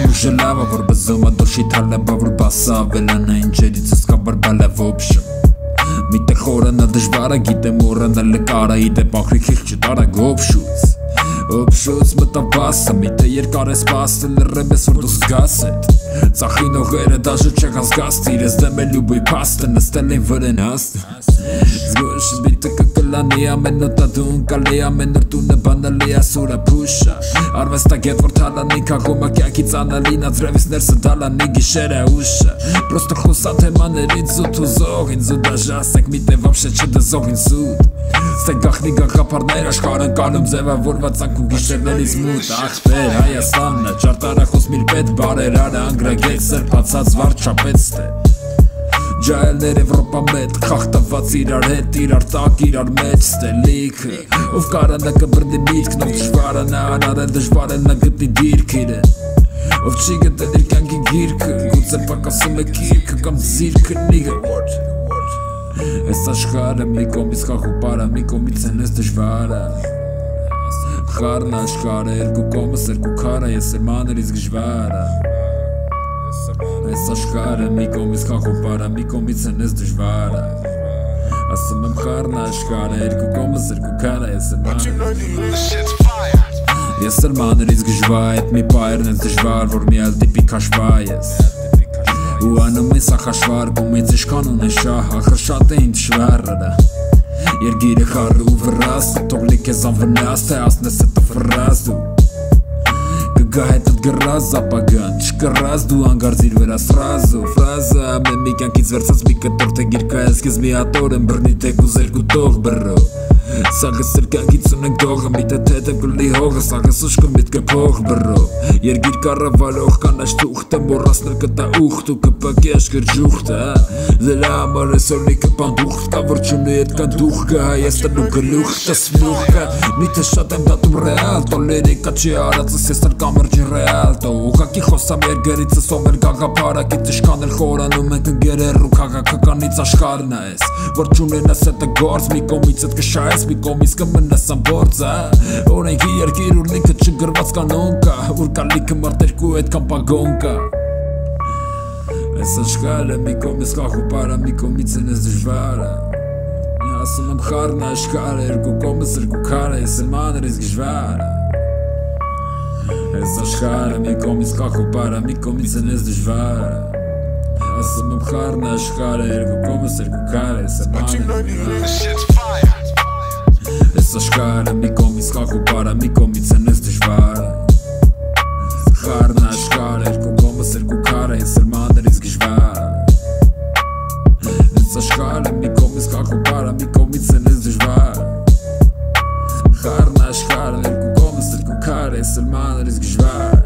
Դիտը զգում եմ ուժը լավը, որ բզումը դոշի թալեբա, որ բասա ավելան է ինջերից ըսկա բարբալը ոբշը Միտե խորը նա դժվարը գիտեմ օրը նա լկարը իդե պախրի քիղ չտարը գոբշուց Օբշուց մտա բասը, միտե երկար է սպասը, լրեմ ես որ դու զգաս էտ Ծախին ողերը դաժը չեղ ազգաստիր, ես դեմ է լուբույ պաստը, նստել են վրեն հաստ Զգոշ բիտը կկլանի ամեն նոտա դուն, կալի ամեն նրտունը բանալի ասուրա պուշա Արվեստագետ որ թալանի կագոմա կյակից անալին, ածրևիս ներսը դալանի գիշերը ուշը Պրոստը խոսա թեմաներից զուտ ու զող, ինձ ու դաժ ասեք միտե վապշե չդզող ինձ զուտ Ստե գախնի գաղապարներ աշխարհն կանում ձևավորված անկու գիշերներից մութ ախպեր Հայաստանն է ճարտարախոս միր պետ բարեր արա անգրագետ սրբացած վարչապետ ստե Ջայելներ Եվրոպա մետ խախտված իրար հետ իրար տակ իրար մեջ ստելիքը ով կարանա կբրդի միտքն ով դժվարը նա անարել դժվար է նա գտնի դիրք իրեն ով չի գտել իր կյանքի գիրքը գուցե պակասում է գիրքը կամ զիրքը նիգը Այս աշխարը մի կոմից խախու պարա մի կոմից են ես դժվարը Խարն աշխարը երկու կոմս երկու քարը ես եմ աներից գժվարը Այս աշխարը մի կոմից խախու պարա մի կոմից են ես դժվարը Ասում եմ խարն աշխարը երկու կոմս երկու քարը ես եմ աներից Ես եմ աներից գժվա այդ մի պայրն ես դժվար որ մի ալ տիպի քաշվա ես ու անում ես ախաշվարգում ինձ իշքան ունեն շահ ախր շատ է ինձ շվարը Երգիրը խարը ու վրաս թող լի քեզ անվնաս թե ասնես հետը ֆրազ դու Կգա հետդ գրազ ապագան չկռազ դու անգարձիր վրա սրազու ֆրազը ամեն մի կյանքից վերցած մի կտոր թե գիրկա ես քեզ մի ատոր եմ բռնի թեք ու զերկու տող բռո Սաղը սրկագից ունենք դողը միտը թեթև գլի հողը Սաղը սուշկը միտքը փող բրո Երգիր կարավարող կանաչ թուղթը Մորասնել կտա ուղթ ու կպակի աշկր ջուղթը Դրա համար ես օրնի կպան դուղթ կա որ չունի դուղ կա Ես տնու գլուխ տս վլուղ կա Միտը շատ եմ դատում ռեալ Տո լերիկա չի արածս ես տր կամրջի ռեալ Տո ուղակի խոսամ երգերիցս ով էր գաղապարակից Իշքան էլ խորանում ենք ընգերեր ու կաղաքականից աշխարն ես Որ չունենաս հետը գործ մի կոմից էտ կշայես մի կոմից կմնաս ամբորձը Օրենքի երկիր ուր լիքը չգրված կանոն կա Ուր կա լիքը մարտերկու հետ կամ պագոն կա Այս աշխարը մի կոմից կախու պարա մի կոմից ես դժվարը Ասում եմ խարն աշխարը երկու կոմից երկու քարը ես եմ աներիս գժվարը Այս աշխարը մի կոմից կախու պարա մի կոմից են ես դժվարը Ասում եմ խարն աշխարը երկու կոմից երկու քարը ես եմ աներիս գժվարը Ես աշխարը մի կոմից կախ ու պարա մի կոմից են ես դժվարը Խարն աշխարը երկու կոմս երկու քարը ես սրմաներից գժվարը Ես աշխարը մի կոմից կախ ու պարա մի կոմից են ես դժվարը Խարն աշխարը երկու կոմս երկու քարը ես սրմաներից գժվարը